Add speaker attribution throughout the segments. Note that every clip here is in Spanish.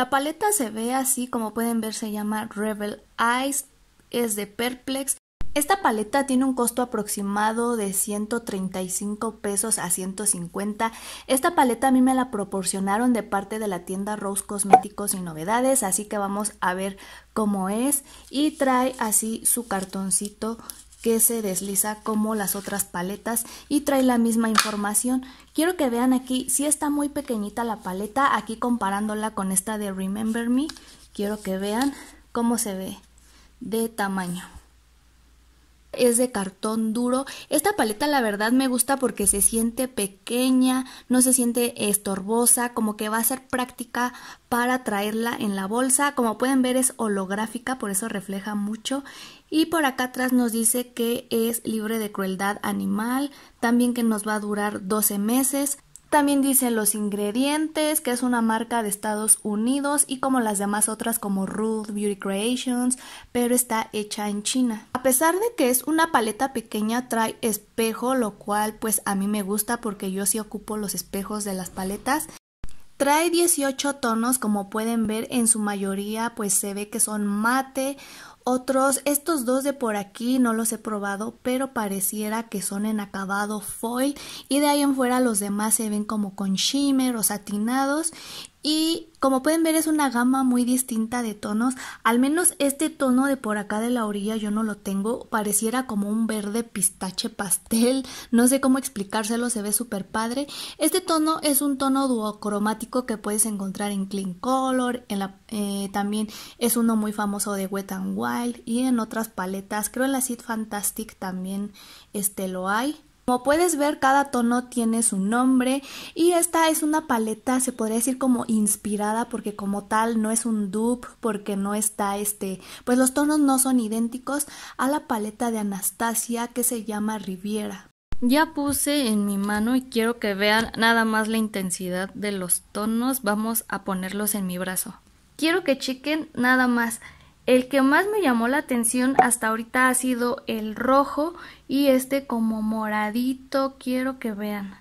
Speaker 1: La paleta se ve así, como pueden ver se llama Rebel Eyes, es de Perplex esta paleta tiene un costo aproximado de 135 pesos a 150. Esta paleta a mí me la proporcionaron de parte de la tienda Rose Cosméticos y Novedades, así que vamos a ver cómo es. Y trae así su cartoncito que se desliza como las otras paletas y trae la misma información. Quiero que vean aquí, si está muy pequeñita la paleta, aquí comparándola con esta de Remember Me, quiero que vean cómo se ve de tamaño es de cartón duro. Esta paleta la verdad me gusta porque se siente pequeña, no se siente estorbosa, como que va a ser práctica para traerla en la bolsa. Como pueden ver es holográfica, por eso refleja mucho. Y por acá atrás nos dice que es libre de crueldad animal, también que nos va a durar 12 meses. También dice los ingredientes, que es una marca de Estados Unidos y como las demás otras como Ruth Beauty Creations, pero está hecha en China. A pesar de que es una paleta pequeña, trae espejo, lo cual pues a mí me gusta porque yo sí ocupo los espejos de las paletas. Trae 18 tonos, como pueden ver, en su mayoría pues se ve que son mate otros, estos dos de por aquí no los he probado, pero pareciera que son en acabado foil y de ahí en fuera los demás se ven como con shimmer o satinados. Y como pueden ver es una gama muy distinta de tonos, al menos este tono de por acá de la orilla yo no lo tengo, pareciera como un verde pistache pastel, no sé cómo explicárselo, se ve súper padre. Este tono es un tono duocromático que puedes encontrar en Clean Color, en la, eh, también es uno muy famoso de Wet n Wild y en otras paletas, creo en la Seed Fantastic también este lo hay. Como puedes ver, cada tono tiene su nombre y esta es una paleta, se podría decir como inspirada porque como tal no es un dupe porque no está este, pues los tonos no son idénticos a la paleta de Anastasia que se llama Riviera. Ya puse en mi mano y quiero que vean nada más la intensidad de los tonos, vamos a ponerlos en mi brazo. Quiero que chequen nada más el que más me llamó la atención hasta ahorita ha sido el rojo y este como moradito, quiero que vean.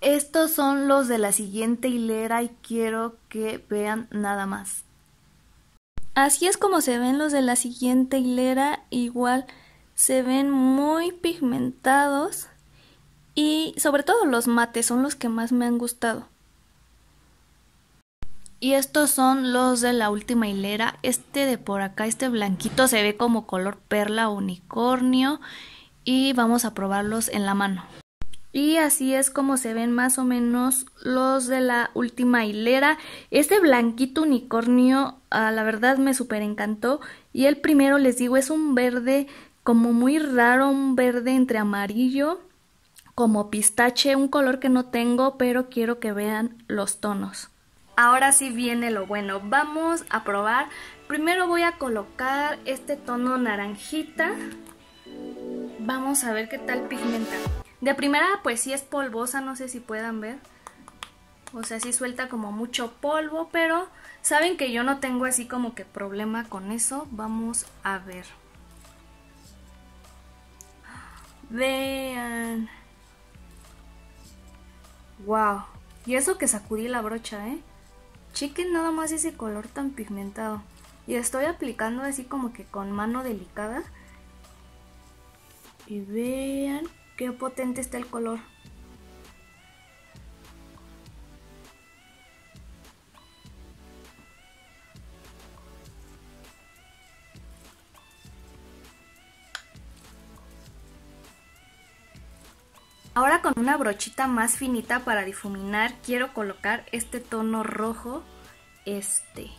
Speaker 1: Estos son los de la siguiente hilera y quiero que vean nada más. Así es como se ven los de la siguiente hilera, igual se ven muy pigmentados y sobre todo los mates son los que más me han gustado. Y estos son los de la última hilera. Este de por acá, este blanquito, se ve como color perla unicornio. Y vamos a probarlos en la mano. Y así es como se ven más o menos los de la última hilera. Este blanquito unicornio, a la verdad me super encantó. Y el primero, les digo, es un verde como muy raro, un verde entre amarillo, como pistache, un color que no tengo, pero quiero que vean los tonos. Ahora sí viene lo bueno, vamos a probar. Primero voy a colocar este tono naranjita. Vamos a ver qué tal pigmenta. De primera pues sí es polvosa, no sé si puedan ver. O sea, sí suelta como mucho polvo, pero saben que yo no tengo así como que problema con eso. Vamos a ver. Vean. Wow. Y eso que sacudí la brocha, ¿eh? Chequen nada más ese color tan pigmentado. Y estoy aplicando así como que con mano delicada. Y vean qué potente está el color. Ahora con una brochita más finita para difuminar quiero colocar este tono rojo, este.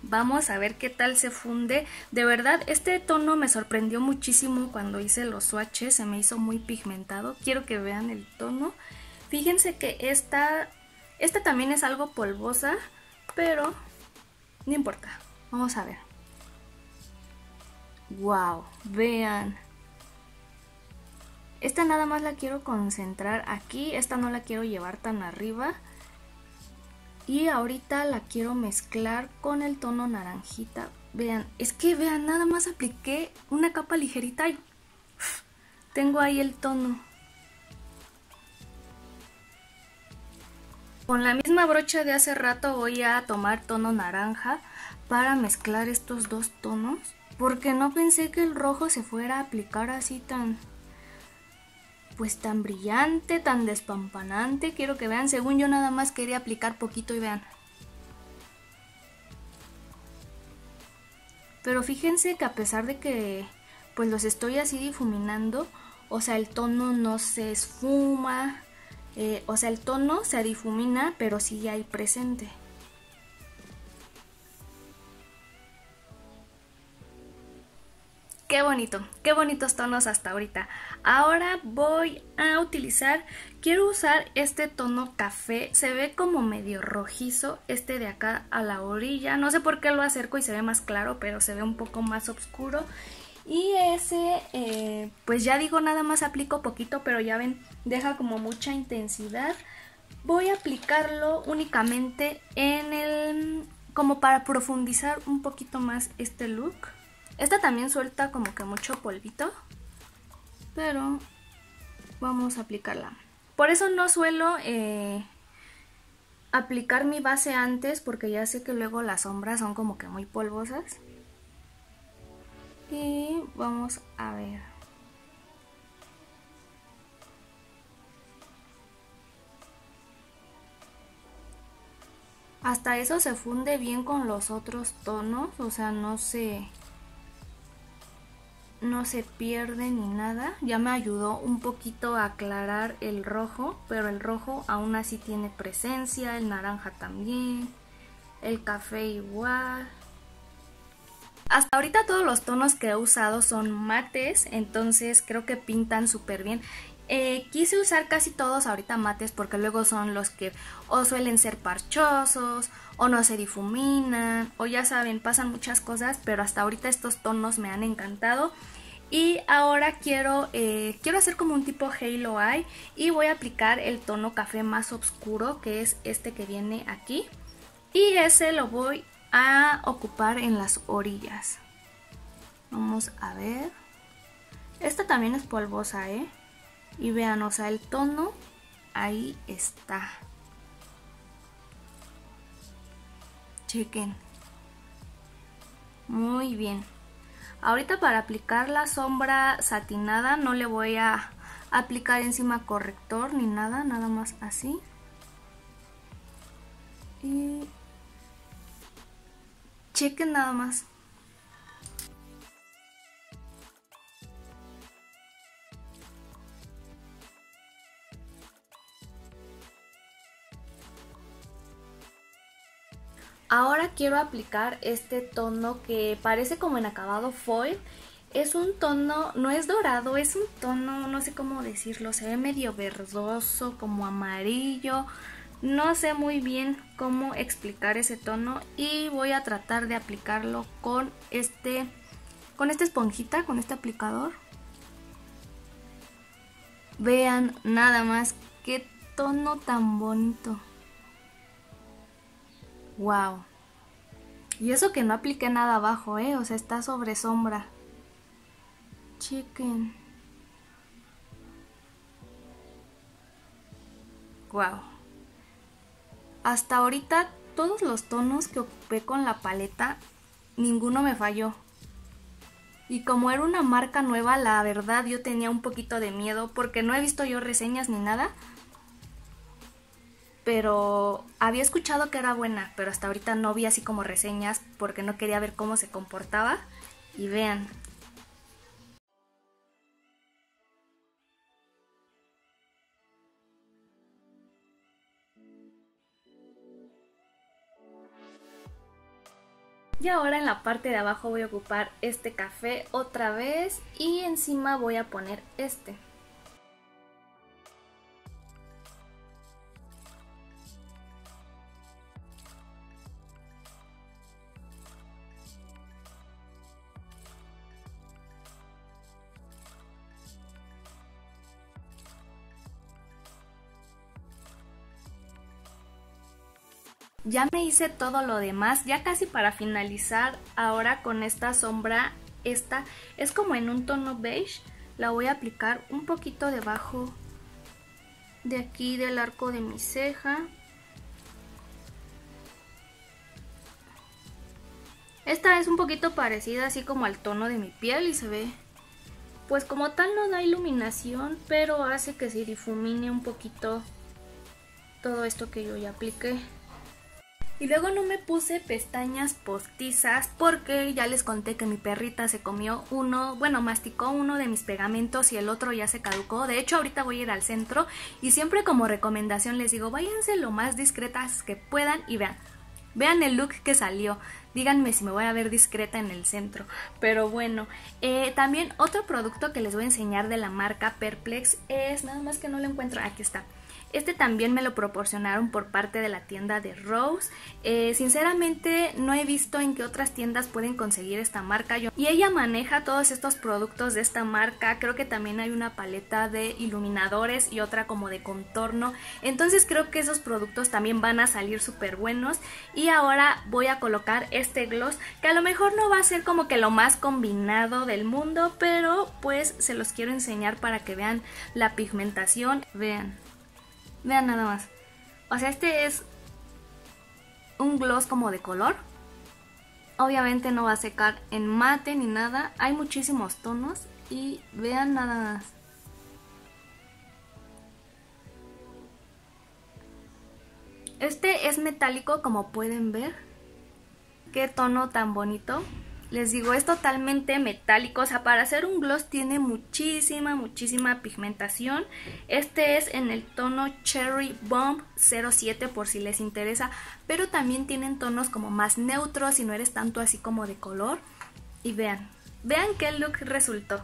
Speaker 1: Vamos a ver qué tal se funde. De verdad, este tono me sorprendió muchísimo cuando hice los swatches, se me hizo muy pigmentado. Quiero que vean el tono. Fíjense que esta, esta también es algo polvosa, pero no importa. Vamos a ver. ¡Wow! Vean. Esta nada más la quiero concentrar aquí, esta no la quiero llevar tan arriba. Y ahorita la quiero mezclar con el tono naranjita. Vean, es que vean, nada más apliqué una capa ligerita y tengo ahí el tono. Con la misma brocha de hace rato voy a tomar tono naranja para mezclar estos dos tonos. Porque no pensé que el rojo se fuera a aplicar así tan... Pues tan brillante, tan despampanante. Quiero que vean, según yo nada más quería aplicar poquito y vean. Pero fíjense que a pesar de que pues los estoy así difuminando, o sea, el tono no se esfuma, eh, o sea, el tono se difumina, pero sigue ahí presente. Qué bonito, qué bonitos tonos hasta ahorita. Ahora voy a utilizar, quiero usar este tono café, se ve como medio rojizo, este de acá a la orilla. No sé por qué lo acerco y se ve más claro, pero se ve un poco más oscuro. Y ese, eh, pues ya digo, nada más aplico poquito, pero ya ven, deja como mucha intensidad. Voy a aplicarlo únicamente en el, como para profundizar un poquito más este look. Esta también suelta como que mucho polvito, pero vamos a aplicarla. Por eso no suelo eh, aplicar mi base antes porque ya sé que luego las sombras son como que muy polvosas. Y vamos a ver. Hasta eso se funde bien con los otros tonos, o sea, no se no se pierde ni nada. Ya me ayudó un poquito a aclarar el rojo, pero el rojo aún así tiene presencia, el naranja también, el café igual. Hasta ahorita todos los tonos que he usado son mates, entonces creo que pintan súper bien. Eh, quise usar casi todos ahorita mates porque luego son los que o suelen ser parchosos o no se difuminan o ya saben, pasan muchas cosas, pero hasta ahorita estos tonos me han encantado. Y ahora quiero, eh, quiero hacer como un tipo Halo Eye y voy a aplicar el tono café más oscuro que es este que viene aquí. Y ese lo voy a ocupar en las orillas. Vamos a ver. Esta también es polvosa, ¿eh? Y vean, o sea, el tono ahí está. Chequen. Muy bien. Ahorita para aplicar la sombra satinada no le voy a aplicar encima corrector ni nada, nada más así. Y chequen nada más. Ahora quiero aplicar este tono que parece como en acabado foil. Es un tono, no es dorado, es un tono, no sé cómo decirlo, se ve medio verdoso, como amarillo. No sé muy bien cómo explicar ese tono y voy a tratar de aplicarlo con este, con esta esponjita, con este aplicador. Vean nada más qué tono tan bonito. Wow. Y eso que no apliqué nada abajo, ¿eh? O sea, está sobre sombra. Chicken. Wow. Hasta ahorita todos los tonos que ocupé con la paleta, ninguno me falló. Y como era una marca nueva, la verdad yo tenía un poquito de miedo porque no he visto yo reseñas ni nada pero había escuchado que era buena, pero hasta ahorita no vi así como reseñas porque no quería ver cómo se comportaba. Y vean. Y ahora en la parte de abajo voy a ocupar este café otra vez y encima voy a poner este. Ya me hice todo lo demás, ya casi para finalizar ahora con esta sombra, esta es como en un tono beige, la voy a aplicar un poquito debajo de aquí del arco de mi ceja. Esta es un poquito parecida así como al tono de mi piel y se ve pues como tal no da iluminación, pero hace que se difumine un poquito todo esto que yo ya apliqué. Y luego no me puse pestañas postizas porque ya les conté que mi perrita se comió uno, bueno, masticó uno de mis pegamentos y el otro ya se caducó. De hecho, ahorita voy a ir al centro y siempre como recomendación les digo, váyanse lo más discretas que puedan y vean. Vean el look que salió. Díganme si me voy a ver discreta en el centro. Pero bueno, eh, también otro producto que les voy a enseñar de la marca Perplex es, nada más que no lo encuentro, aquí está. Este también me lo proporcionaron por parte de la tienda de Rose. Eh, sinceramente no he visto en qué otras tiendas pueden conseguir esta marca. Yo, y ella maneja todos estos productos de esta marca. Creo que también hay una paleta de iluminadores y otra como de contorno. Entonces creo que esos productos también van a salir súper buenos. Y ahora voy a colocar este gloss que a lo mejor no va a ser como que lo más combinado del mundo. Pero pues se los quiero enseñar para que vean la pigmentación. Vean. Vean nada más. O sea, este es un gloss como de color. Obviamente no va a secar en mate ni nada. Hay muchísimos tonos y vean nada más. Este es metálico como pueden ver. Qué tono tan bonito. Les digo, es totalmente metálico, o sea, para hacer un gloss tiene muchísima, muchísima pigmentación. Este es en el tono Cherry Bomb 07 por si les interesa, pero también tienen tonos como más neutros si no eres tanto así como de color. Y vean, vean qué look resultó.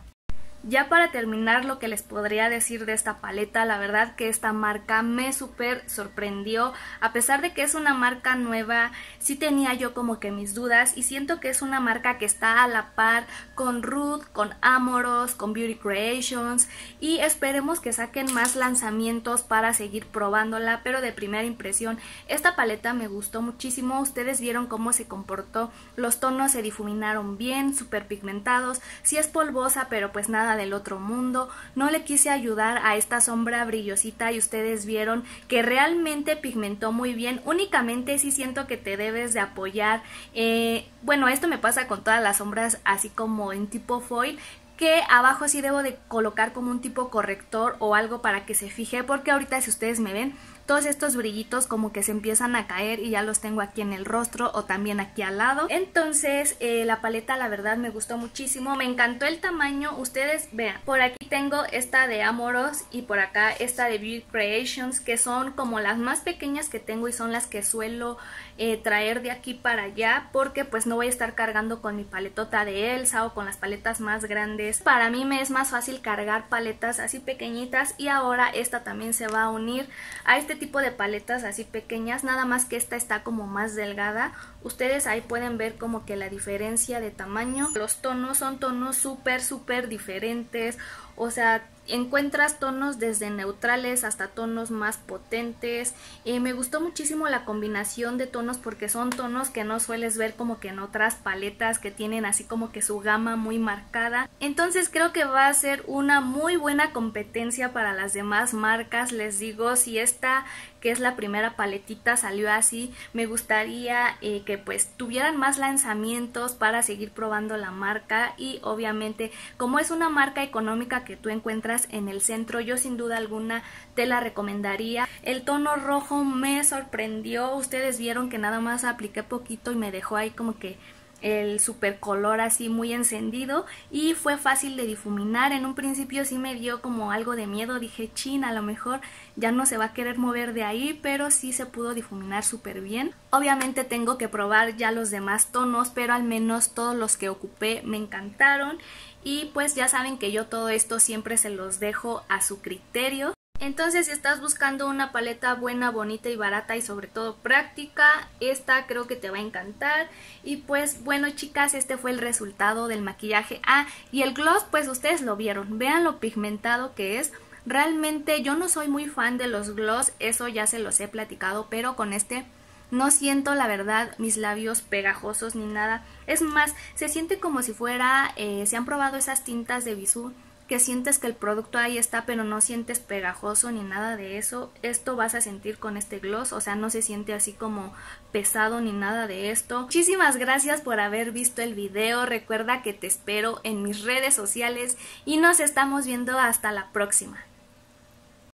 Speaker 1: Ya para terminar lo que les podría decir de esta paleta, la verdad que esta marca me súper sorprendió, a pesar de que es una marca nueva, sí tenía yo como que mis dudas y siento que es una marca que está a la par con Ruth, con Amoros, con Beauty Creations y esperemos que saquen más lanzamientos para seguir probándola, pero de primera impresión esta paleta me gustó muchísimo, ustedes vieron cómo se comportó, los tonos se difuminaron bien, súper pigmentados, sí es polvosa pero pues nada del otro mundo. No le quise ayudar a esta sombra brillosita y ustedes vieron que realmente pigmentó muy bien. Únicamente sí siento que te debes de apoyar. Eh, bueno, esto me pasa con todas las sombras así como en tipo foil que abajo sí debo de colocar como un tipo corrector o algo para que se fije porque ahorita si ustedes me ven todos estos brillitos como que se empiezan a caer y ya los tengo aquí en el rostro o también aquí al lado. Entonces eh, la paleta la verdad me gustó muchísimo, me encantó el tamaño, ustedes vean, por aquí tengo esta de Amoros y por acá esta de Beauty Creations que son como las más pequeñas que tengo y son las que suelo eh, traer de aquí para allá porque pues no voy a estar cargando con mi paletota de Elsa o con las paletas más grandes. Para mí me es más fácil cargar paletas así pequeñitas y ahora esta también se va a unir a este tipo de paletas así pequeñas, nada más que esta está como más delgada. Ustedes ahí pueden ver como que la diferencia de tamaño. Los tonos son tonos súper, súper diferentes. O sea, encuentras tonos desde neutrales hasta tonos más potentes. Eh, me gustó muchísimo la combinación de tonos porque son tonos que no sueles ver como que en otras paletas que tienen así como que su gama muy marcada. Entonces creo que va a ser una muy buena competencia para las demás marcas. Les digo, si esta que es la primera paletita salió así, me gustaría eh, que pues tuvieran más lanzamientos para seguir probando la marca y obviamente como es una marca económica que tú encuentras en el centro, yo sin duda alguna te la recomendaría. El tono rojo me sorprendió, ustedes vieron que nada más apliqué poquito y me dejó ahí como que el super color así muy encendido y fue fácil de difuminar. En un principio sí me dio como algo de miedo, dije chin, a lo mejor ya no se va a querer mover de ahí, pero sí se pudo difuminar súper bien. Obviamente tengo que probar ya los demás tonos, pero al menos todos los que ocupé me encantaron y pues ya saben que yo todo esto siempre se los dejo a su criterio. Entonces si estás buscando una paleta buena, bonita y barata y sobre todo práctica, esta creo que te va a encantar. Y pues bueno chicas, este fue el resultado del maquillaje. Ah, y el gloss pues ustedes lo vieron, vean lo pigmentado que es. Realmente yo no soy muy fan de los gloss, eso ya se los he platicado, pero con este no siento la verdad mis labios pegajosos ni nada. Es más, se siente como si fuera, eh, se han probado esas tintas de bisú que sientes que el producto ahí está pero no sientes pegajoso ni nada de eso, esto vas a sentir con este gloss, o sea, no se siente así como pesado ni nada de esto. Muchísimas gracias por haber visto el video, recuerda que te espero en mis redes sociales y nos estamos viendo hasta la próxima.